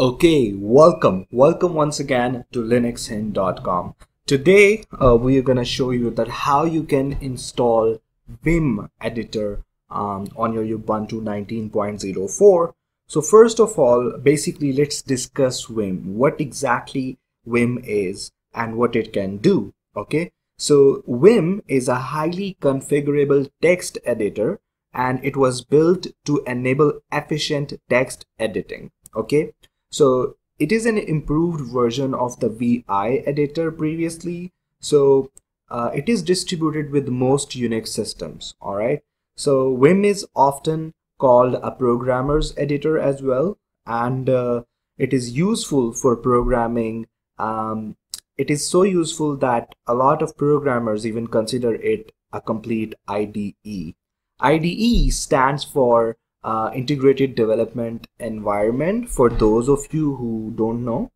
Okay, welcome. Welcome once again to linuxhint.com. Today, uh, we are going to show you that how you can install Vim editor um, on your Ubuntu 19.04. So first of all, basically, let's discuss Vim. What exactly Vim is and what it can do. Okay, so Vim is a highly configurable text editor and it was built to enable efficient text editing. Okay, so it is an improved version of the VI editor previously. So uh, it is distributed with most Unix systems. All right. So Vim is often called a programmer's editor as well. And uh, it is useful for programming. Um, it is so useful that a lot of programmers even consider it a complete IDE. IDE stands for uh, integrated development environment for those of you who don't know.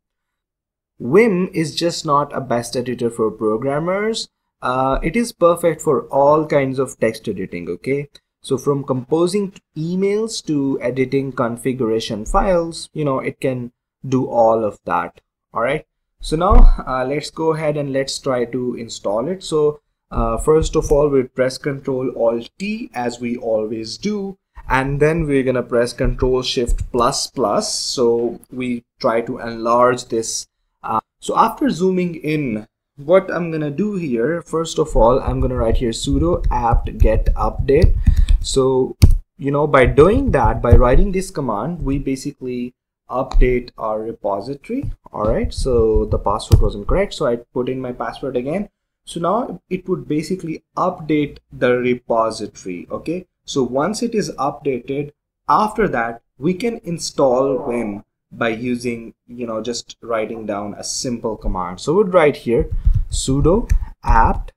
Vim is just not a best editor for programmers. Uh, it is perfect for all kinds of text editing, okay? So from composing emails to editing configuration files, you know, it can do all of that, all right? So now uh, let's go ahead and let's try to install it. So uh, first of all, we press Ctrl Alt T as we always do and then we're gonna press control shift plus plus. So we try to enlarge this uh, so after zooming in what I'm gonna do here first of all I'm gonna write here sudo apt get update. So you know by doing that by writing this command we basically update our repository. All right so the password wasn't correct so I put in my password again. So now it would basically update the repository okay so once it is updated, after that, we can install Vim by using, you know, just writing down a simple command. So we'd write here sudo apt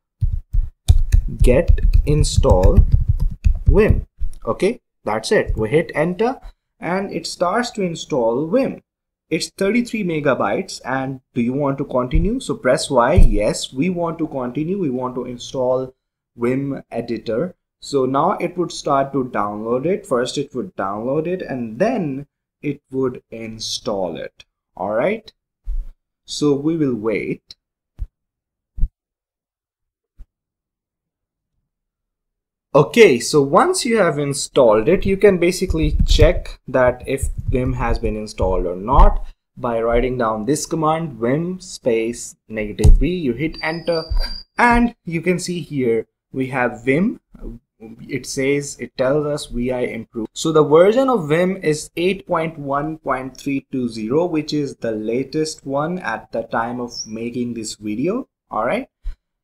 get install Vim. Okay, that's it. We hit enter and it starts to install Vim. It's 33 megabytes and do you want to continue? So press Y. Yes, we want to continue. We want to install Vim editor so now it would start to download it. First it would download it and then it would install it. All right so we will wait. Okay so once you have installed it you can basically check that if vim has been installed or not. By writing down this command vim space negative v you hit enter. And you can see here we have vim it says it tells us vi improved. So the version of vim is 8.1.320 which is the latest one at the time of making this video. All right.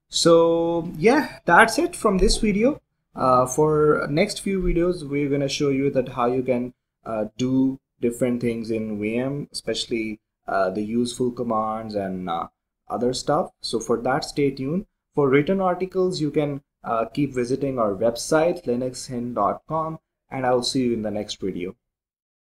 So yeah that's it from this video. Uh, for next few videos we're gonna show you that how you can uh, do different things in vim especially uh, the useful commands and uh, other stuff. So for that stay tuned. For written articles you can Uh, keep visiting our website linuxhint.com and I'll see you in the next video.